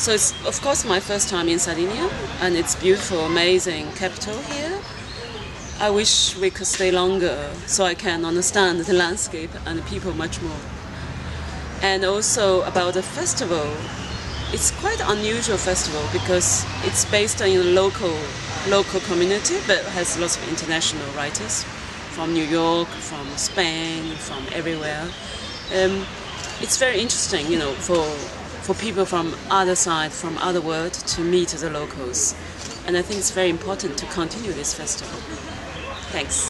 So it's of course my first time in Sardinia, and it's beautiful, amazing capital here. I wish we could stay longer so I can understand the landscape and the people much more. And also about the festival, it's quite unusual festival because it's based on a local local community, but has lots of international writers from New York, from Spain, from everywhere. Um, it's very interesting, you know, for for people from other side, from other world, to meet the locals. And I think it's very important to continue this festival. Thanks.